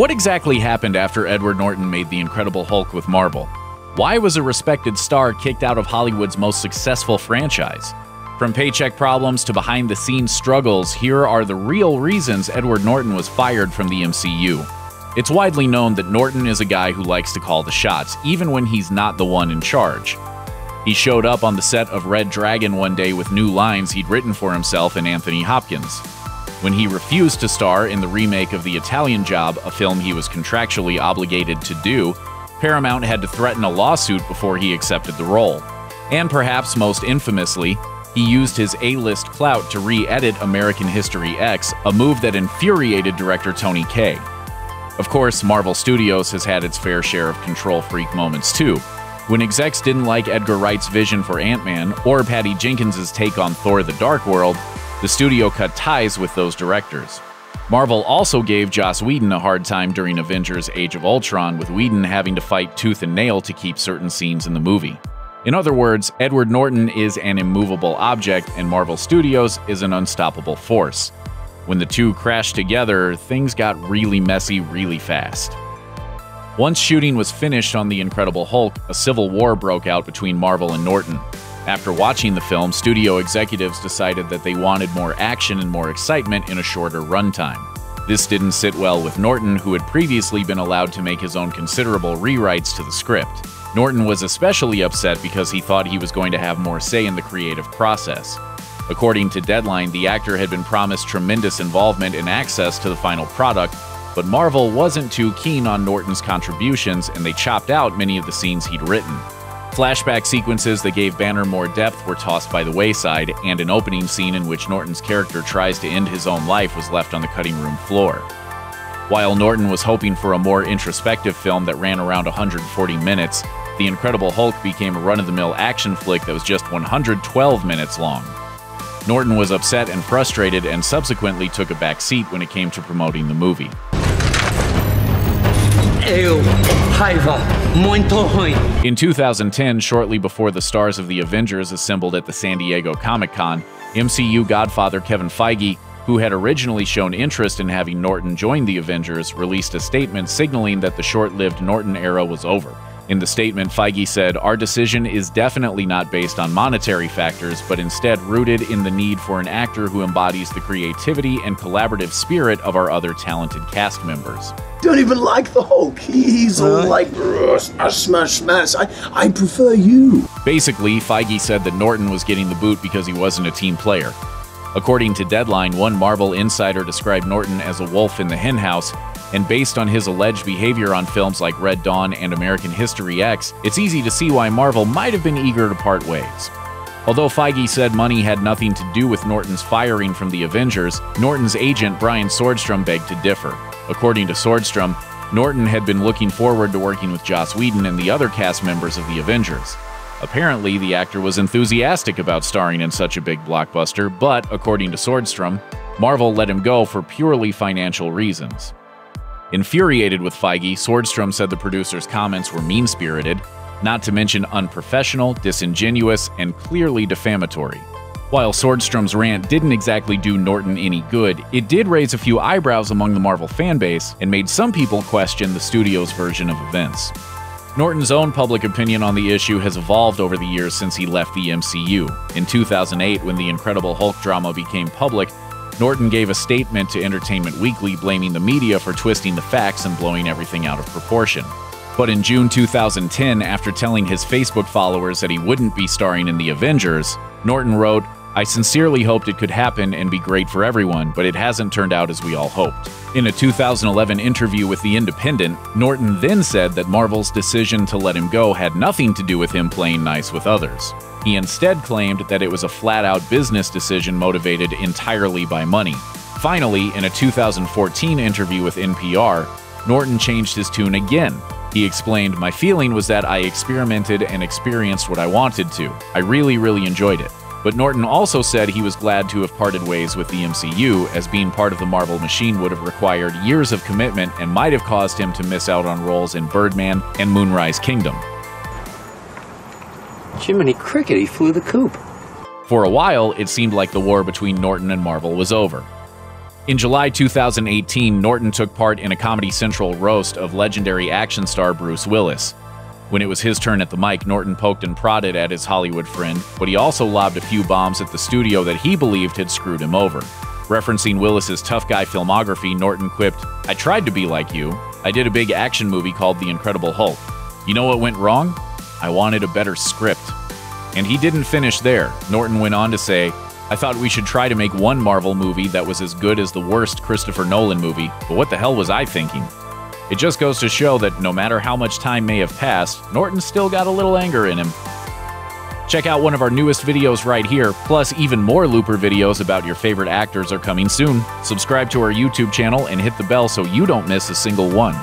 What exactly happened after Edward Norton made The Incredible Hulk with Marvel? Why was a respected star kicked out of Hollywood's most successful franchise? From paycheck problems to behind the scenes struggles, here are the real reasons Edward Norton was fired from the MCU. It's widely known that Norton is a guy who likes to call the shots, even when he's not the one in charge. He showed up on the set of Red Dragon one day with new lines he'd written for himself and Anthony Hopkins. When he refused to star in the remake of The Italian Job, a film he was contractually obligated to do, Paramount had to threaten a lawsuit before he accepted the role. And perhaps most infamously, he used his A-list clout to re-edit American History X, a move that infuriated director Tony Kaye. Of course, Marvel Studios has had its fair share of control freak moments too. When execs didn't like Edgar Wright's vision for Ant-Man or Patty Jenkins' take on Thor the Dark World, the studio cut ties with those directors. Marvel also gave Joss Whedon a hard time during Avengers Age of Ultron, with Whedon having to fight tooth and nail to keep certain scenes in the movie. In other words, Edward Norton is an immovable object and Marvel Studios is an unstoppable force. When the two crashed together, things got really messy really fast. Once shooting was finished on The Incredible Hulk, a civil war broke out between Marvel and Norton. After watching the film, studio executives decided that they wanted more action and more excitement in a shorter runtime. This didn't sit well with Norton, who had previously been allowed to make his own considerable rewrites to the script. Norton was especially upset because he thought he was going to have more say in the creative process. According to Deadline, the actor had been promised tremendous involvement and access to the final product, but Marvel wasn't too keen on Norton's contributions and they chopped out many of the scenes he'd written. Flashback sequences that gave Banner more depth were tossed by the wayside, and an opening scene in which Norton's character tries to end his own life was left on the cutting room floor. While Norton was hoping for a more introspective film that ran around 140 minutes, The Incredible Hulk became a run of the mill action flick that was just 112 minutes long. Norton was upset and frustrated and subsequently took a back seat when it came to promoting the movie. Eu, raiva, muito ruim. In 2010, shortly before the stars of the Avengers assembled at the San Diego Comic Con, MCU godfather Kevin Feige, who had originally shown interest in having Norton join the Avengers, released a statement signaling that the short lived Norton era was over. In the statement, Feige said, Our decision is definitely not based on monetary factors, but instead rooted in the need for an actor who embodies the creativity and collaborative spirit of our other talented cast members. Don't even like the Hulk. He's all like smash, smash, smash. I, I prefer you. Basically, Feige said that Norton was getting the boot because he wasn't a team player. According to Deadline, one Marvel insider described Norton as a wolf in the henhouse, and based on his alleged behavior on films like Red Dawn and American History X, it's easy to see why Marvel might have been eager to part ways. Although Feige said money had nothing to do with Norton's firing from the Avengers, Norton's agent Brian Swardstrom begged to differ. According to Swardstrom, Norton had been looking forward to working with Joss Whedon and the other cast members of the Avengers. Apparently, the actor was enthusiastic about starring in such a big blockbuster, but according to Swardstrom, Marvel let him go for purely financial reasons. Infuriated with Feige, Swardstrom said the producer's comments were mean spirited, not to mention unprofessional, disingenuous, and clearly defamatory. While Swardstrom's rant didn't exactly do Norton any good, it did raise a few eyebrows among the Marvel fanbase and made some people question the studio's version of events. Norton's own public opinion on the issue has evolved over the years since he left the MCU. In 2008, when the Incredible Hulk drama became public, Norton gave a statement to Entertainment Weekly blaming the media for twisting the facts and blowing everything out of proportion. But in June 2010, after telling his Facebook followers that he wouldn't be starring in The Avengers, Norton wrote, I sincerely hoped it could happen and be great for everyone, but it hasn't turned out as we all hoped. In a 2011 interview with The Independent, Norton then said that Marvel's decision to let him go had nothing to do with him playing nice with others. He instead claimed that it was a flat out business decision motivated entirely by money. Finally, in a 2014 interview with NPR, Norton changed his tune again. He explained, My feeling was that I experimented and experienced what I wanted to. I really, really enjoyed it. But Norton also said he was glad to have parted ways with the MCU, as being part of the Marvel machine would have required years of commitment and might have caused him to miss out on roles in Birdman and Moonrise Kingdom. Jiminy Cricket, he flew the coop. For a while, it seemed like the war between Norton and Marvel was over. In July 2018, Norton took part in a Comedy Central roast of legendary action star Bruce Willis. When it was his turn at the mic, Norton poked and prodded at his Hollywood friend, but he also lobbed a few bombs at the studio that he believed had screwed him over. Referencing Willis's tough guy filmography, Norton quipped, I tried to be like you. I did a big action movie called The Incredible Hulk. You know what went wrong? I wanted a better script. And he didn't finish there. Norton went on to say, I thought we should try to make one Marvel movie that was as good as the worst Christopher Nolan movie, but what the hell was I thinking? It just goes to show that no matter how much time may have passed, Norton still got a little anger in him. Check out one of our newest videos right here, plus even more Looper videos about your favorite actors are coming soon. Subscribe to our YouTube channel and hit the bell so you don't miss a single one.